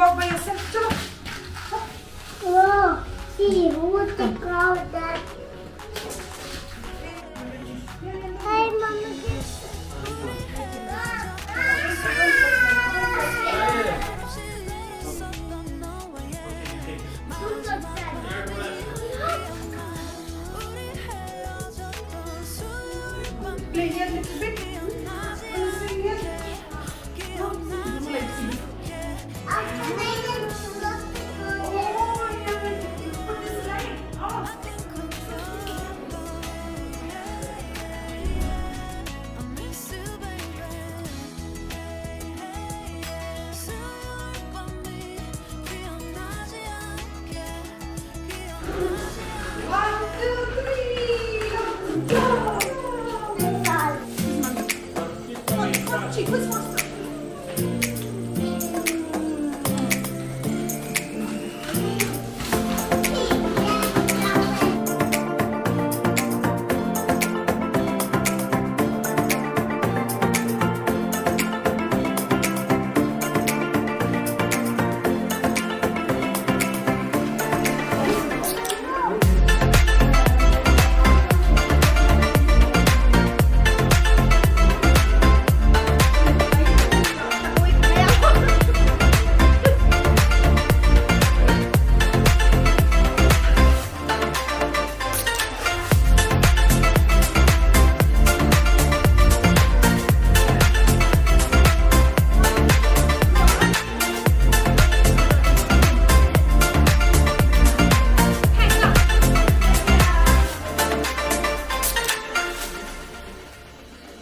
Вова боїться. Чого? О, сіру, ти правда. Go.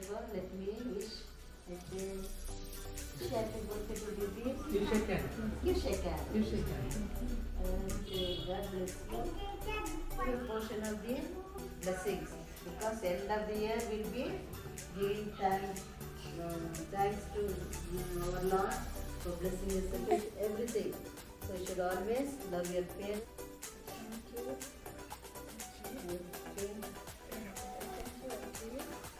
So first of all, let me wish happy, wish happy birthday to Didi. You shake hand. You shake hand. You shake hand. And uh, God bless you. Full portion of the blessings. Because end of the year will be giving thanks, um, thanks to our Lord for blessing us with everything. So you should always love your parents. What will you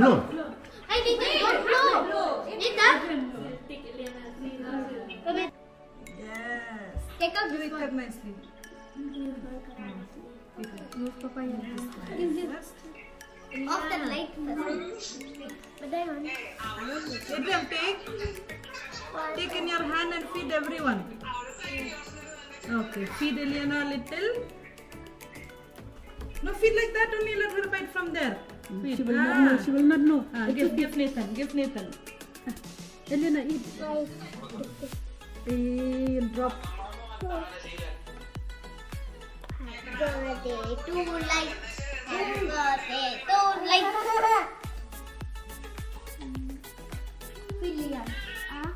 blow. Ay, Nathan, don't blow. Nathan. Yes. Take out this one. my sleeve. Move Papa. Off the light first. But I want. Adrian, take. Take in your hand and feed everyone. Okay, feed Eliana a little. No, feed like that only, let her bite from there. Feed. She will not know. She will not know. Ah, give, give Nathan. Give Nathan. Elena, eat. Hey, drop. Birthday to light. Birthday to light. William. Ah.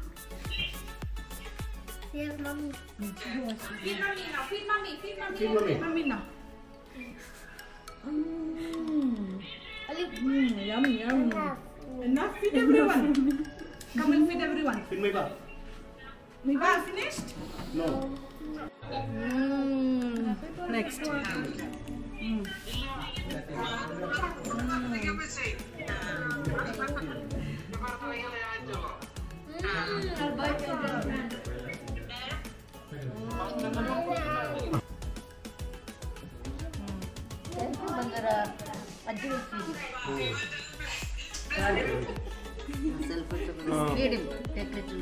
Here's mommy. Feed mommy now. Feed mommy. Feed mommy. Feed mommy. Mommy now. Mm. Mm. Enough. Enough. Feed everyone. Come and feed everyone. Feed Meba. Meba, finished? No. Mm. Next. Mm. Mm. పద్దెనిమిది feeding feeding technique